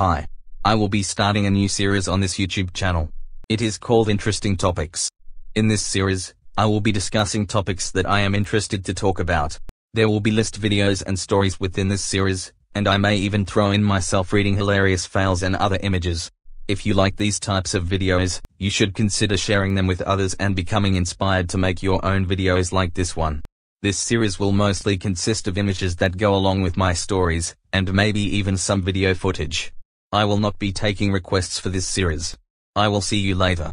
Hi. I will be starting a new series on this YouTube channel. It is called Interesting Topics. In this series, I will be discussing topics that I am interested to talk about. There will be list videos and stories within this series, and I may even throw in myself reading hilarious fails and other images. If you like these types of videos, you should consider sharing them with others and becoming inspired to make your own videos like this one. This series will mostly consist of images that go along with my stories, and maybe even some video footage. I will not be taking requests for this series. I will see you later.